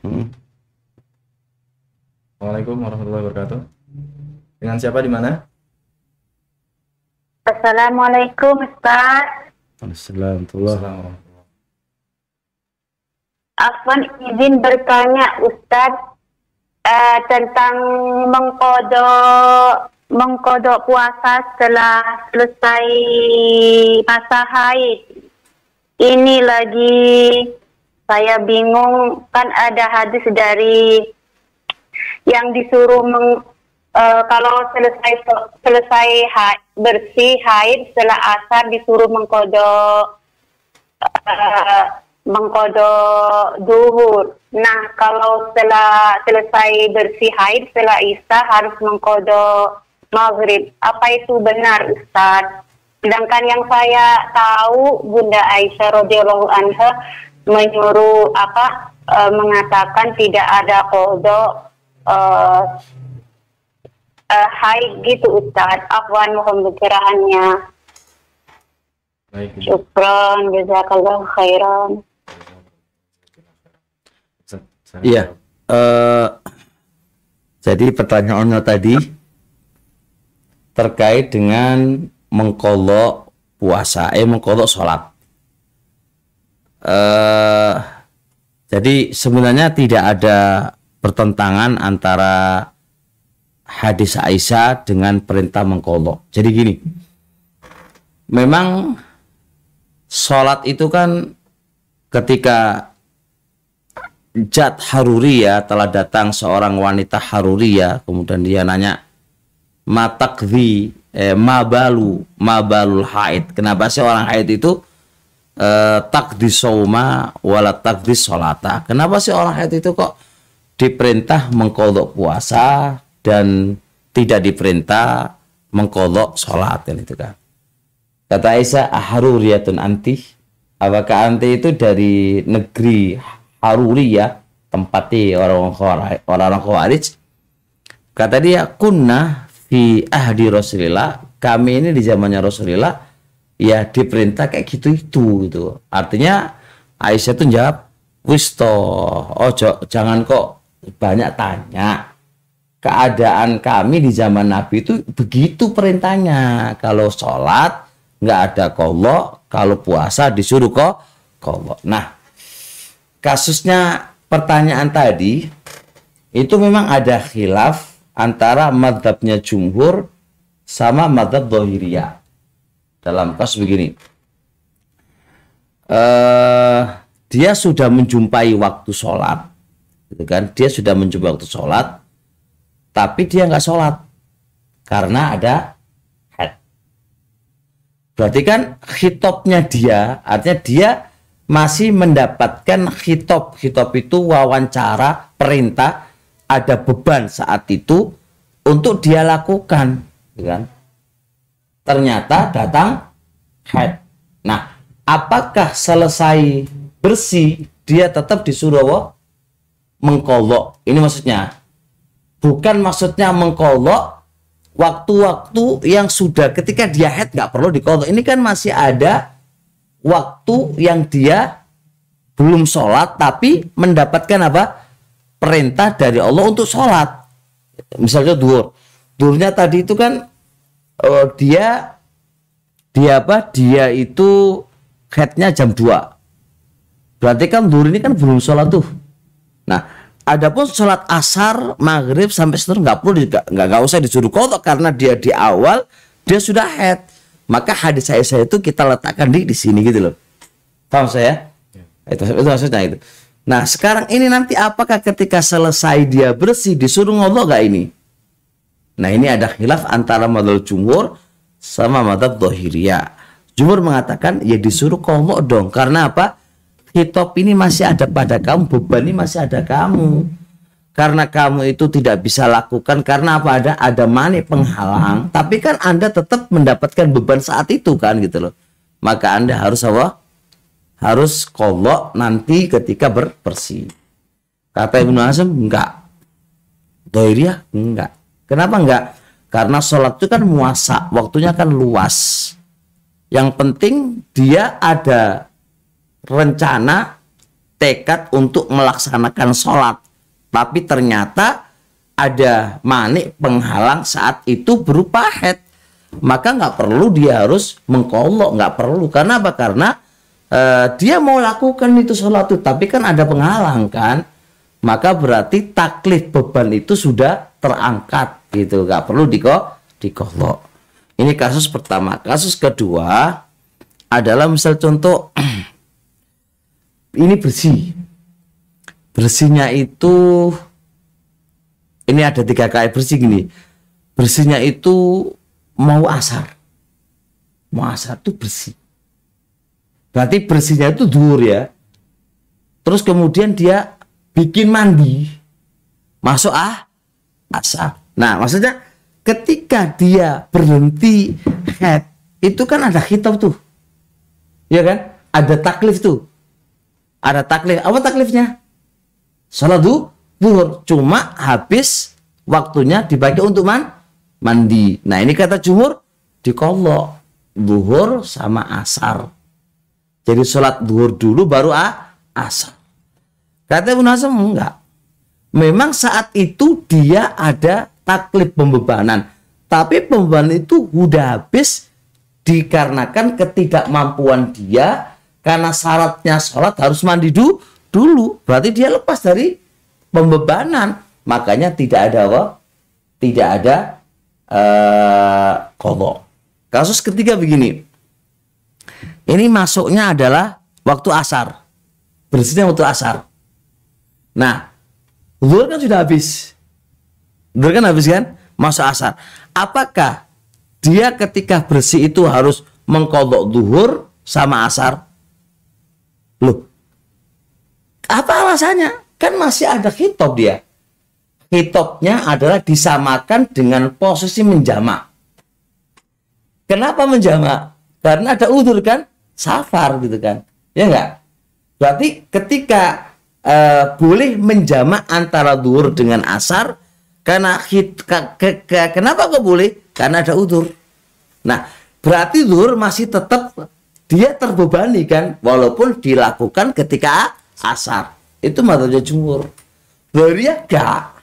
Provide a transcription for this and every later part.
Hmm. Assalamualaikum warahmatullahi wabarakatuh. Dengan siapa di mana? Assalamualaikum Ustaz. Assalamualaikum. Assalamualaikum. Afwan izin bertanya Ustaz eh, tentang mengkodok mengkodok puasa setelah selesai masa haid. Ini lagi saya bingung kan ada hadis dari yang disuruh meng, eh, kalau selesai selesai haid, bersih haid setelah asar disuruh mengkodok eh, mengkodok duhur. Nah, kalau setelah selesai bersih haid, setelah isya harus mengkodok maghrib. Apa itu benar, Ustaz? Sedangkan yang saya tahu Bunda Aisyah radhiyallahu anha menyuruh apa e, mengatakan tidak ada kodok e, e, haid gitu Ustaz. Afwan mohon pencerahannya. Baik. Ibu. Syukran, jazakallahu khairan. Iya. Eh, jadi pertanyaannya tadi terkait dengan mengkolok puasa, eh mengkolok sholat. Eh, jadi sebenarnya tidak ada pertentangan antara hadis Aisyah dengan perintah mengkolok. Jadi gini, memang sholat itu kan ketika Jat Haruria telah datang seorang wanita Haruria kemudian dia nanya matakvi eh, mabalu mabalul haid kenapa sih orang haid itu eh, takdi soma wala takdi solata kenapa sih orang haid itu kok diperintah mengkodok puasa dan tidak diperintah mengkodok sholat? Kan itu kan. Kata Aisyah aharuriyatun anti. Apakah anti itu dari negeri Haruriyah tempatnya orang orang Khawarij? Kata dia kunna fi ahdi Rasulillah. Kami ini di zamannya Rasulillah ya diperintah kayak gitu itu gitu. Artinya Aisyah tuh jawab wis toh ojo jangan kok banyak tanya. Keadaan kami di zaman Nabi itu begitu perintahnya. Kalau sholat nggak ada kolok kalau puasa disuruh kok kolok nah kasusnya pertanyaan tadi itu memang ada khilaf antara madhabnya jumhur sama madhab dohiriyah dalam kasus begini. Eh dia sudah menjumpai waktu sholat gitu kan? Dia sudah menjumpai waktu sholat tapi dia nggak sholat karena ada head berarti kan hitopnya dia artinya dia masih mendapatkan hitop hitop itu wawancara perintah ada beban saat itu untuk dia lakukan gitu kan ternyata datang head nah apakah selesai bersih dia tetap disuruh mengkolok. Ini maksudnya. Bukan maksudnya mengkolok waktu-waktu yang sudah ketika dia head nggak perlu dikolok. Ini kan masih ada waktu yang dia belum sholat tapi mendapatkan apa? Perintah dari Allah untuk sholat. Misalnya duhur. Duhurnya tadi itu kan eh, dia dia apa? Dia itu headnya jam 2 berarti kan duhur ini kan belum sholat tuh. Nah adapun sholat asar maghrib sampai seterusnya nggak perlu nggak nggak usah disuruh kodok karena dia di awal dia sudah head. Maka hadis saya saya itu kita letakkan di di sini gitu loh. Paham saya? Itu itu maksudnya itu. Nah sekarang ini nanti apakah ketika selesai dia bersih disuruh ngodok gak ini nah ini ada khilaf antara madhab jumhur sama madhab dohiriyah jumhur mengatakan ya disuruh kodok dong. Karena apa? Hitop ini masih ada pada kamu beban ini masih ada kamu. Karena kamu itu tidak bisa lakukan karena apa? Ada ada mani penghalang. Tapi kan anda tetap mendapatkan beban saat itu kan gitu loh. Maka anda harus apa? Harus kolok nanti ketika ber- bersih kata Ibnu Hazm enggak. Doiriyah enggak kenapa enggak? Karena sholat itu kan muasa waktunya kan luas. Yang penting dia ada rencana tekad untuk melaksanakan sholat. Tapi ternyata ada manik penghalang saat itu berupa head maka nggak perlu dia harus mengkolok nggak perlu. Karena apa? Karena eh, dia mau lakukan itu sholat itu. Tapi kan ada penghalang kan? Maka berarti taklif beban itu sudah terangkat gitu nggak perlu diko dikolok ini kasus pertama. Kasus kedua adalah misal contoh ini bersih. Bersihnya itu ini ada tiga kali bersih gini. Bersihnya itu mau asar. Mau asar itu bersih. Berarti bersihnya itu dur ya. Terus kemudian dia bikin mandi. Masuk ah asar nah maksudnya ketika dia berhenti head itu kan ada kitab tuh. Ya kan? Ada taklif tuh. Ada taklif. Apa taklifnya? Sholat duhur cuma habis waktunya dipakai untuk man mandi. Nah ini kata jumur dikolok duhur sama asar. Jadi sholat duhur dulu baru ah, asar. Kata Ibnu Hazm enggak. Memang saat itu dia ada taklif pembebanan. Tapi pembebanan itu udah habis dikarenakan ketidakmampuan dia karena syaratnya sholat harus mandi dulu dulu. Berarti dia lepas dari pembebanan. Makanya tidak ada apa? Tidak ada uh, kasus ketiga begini. Ini masuknya adalah waktu asar. Bersihnya waktu asar. Nah zuhur kan sudah habis zuhur kan habis kan? Masuk asar. Apakah dia ketika bersih itu harus mengkodok zuhur sama asar? Loh apa alasannya? Kan masih ada hitop dia. Hitopnya adalah disamakan dengan posisi menjamak kenapa menjamak karena ada udur kan? Safar gitu kan. Ya enggak berarti ketika uh, boleh menjamak antara duhur dengan asar karena hit, ke, ke, ke, kenapa kok boleh? Karena ada udur. Nah berarti duhur masih tetap dia terbebani kan? Walaupun dilakukan ketika asar. Itu matanya jumur Beria gak?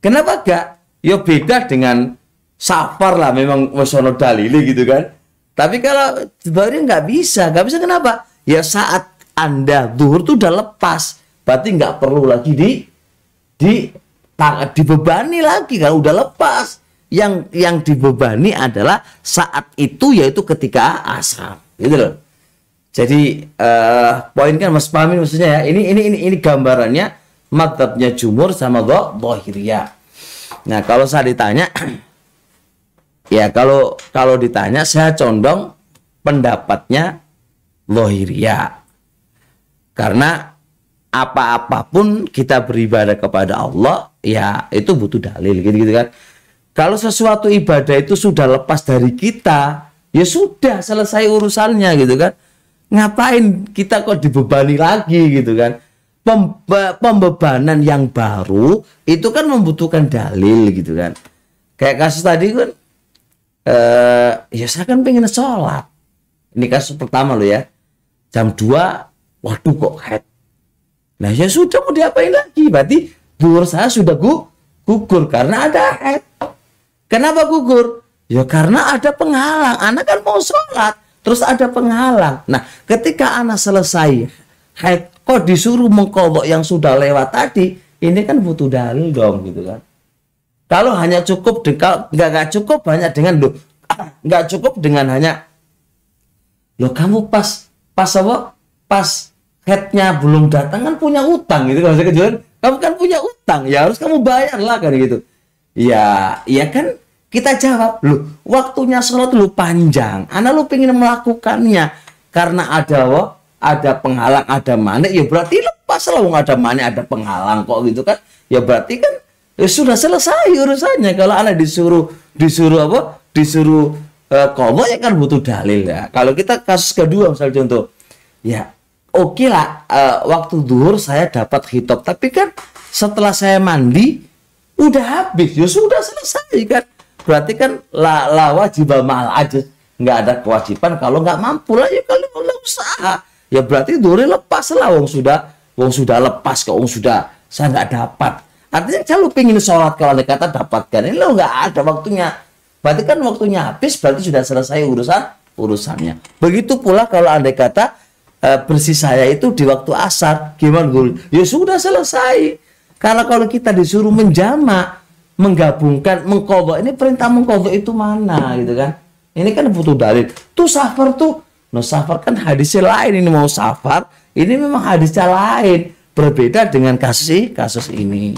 Kenapa gak? Ya beda dengan safar lah memang wasono dalili gitu kan. Tapi kalau Beria nggak bisa. Nggak bisa kenapa? Ya saat anda duhur tuh udah lepas. Berarti nggak perlu lagi di di dibebani lagi kan udah lepas yang yang dibebani adalah saat itu yaitu ketika asar gitu loh jadi uh, poin kan Mas pahami maksudnya ya. Ini ini ini ini gambarannya madhabnya jumur sama dohiriyah. Nah kalau saya ditanya, ya kalau kalau ditanya saya condong pendapatnya dohiriyah. Karena apa-apapun kita beribadah kepada Allah, ya itu butuh dalil gitu-gitu kan. Kalau sesuatu ibadah itu sudah lepas dari kita, ya sudah selesai urusannya gitu kan. Ngapain kita kok dibebani lagi gitu kan. Pembe pembebanan yang baru itu kan membutuhkan dalil gitu kan. Kayak kasus tadi kan eh ya saya kan pengen sholat. Ini kasus pertama lo ya. Jam 2 waduh kok head nah ya sudah mau diapain lagi? Berarti duur saya sudah gu gugur karena ada head kenapa gugur? Ya karena ada penghalang. Anak kan mau sholat Terus ada penghalang. Nah, ketika anak selesai haid, kok disuruh mengkodok yang sudah lewat tadi, ini kan butuh dalil dong gitu kan. Kalau hanya cukup dengan nggak nggak cukup banyak dengan lo nggak cukup dengan hanya lo kamu pas pas apa? Pas headnya belum datang kan punya utang gitu kan kejualan kamu kan punya utang ya harus kamu bayar lah kan gitu ya ya kan kita jawab, lu waktunya sholat lu panjang. Anak lu pengen melakukannya karena ada wo, ada penghalang, ada manik, ya berarti lepas lah ada manik, ada penghalang kok gitu kan. Ya berarti kan ya sudah selesai urusannya. Kalau anak disuruh disuruh apa? Disuruh uh, komo ya kan butuh dalil ya. Kalau kita kasus kedua misal contoh, ya oke okay lah uh, waktu duhur saya dapat hitop, tapi kan setelah saya mandi udah habis, ya sudah selesai kan. Berarti kan la, la wajib mal aja nggak ada kewajiban kalau nggak mampu lah. Ya kalau nggak usaha. Ya berarti duri lepas lah. Wong sudah wong sudah lepas kok. Wong sudah saya nggak dapat. Artinya selalu pengen sholat kalau anda kata dapatkan. Ini lo nggak ada waktunya. Berarti kan waktunya habis berarti sudah selesai urusan urusannya. Begitu pula kalau anda kata eh, bersih saya itu di waktu asar. Gimana guru? Ya sudah selesai. Karena kalau kita disuruh menjamak menggabungkan mengkodok ini perintah mengkodok itu mana gitu kan? Ini kan butuh dalil. Tuh safar tuh no safar kan hadisnya lain. Ini mau safar ini memang hadisnya lain. Berbeda dengan kasus kasus ini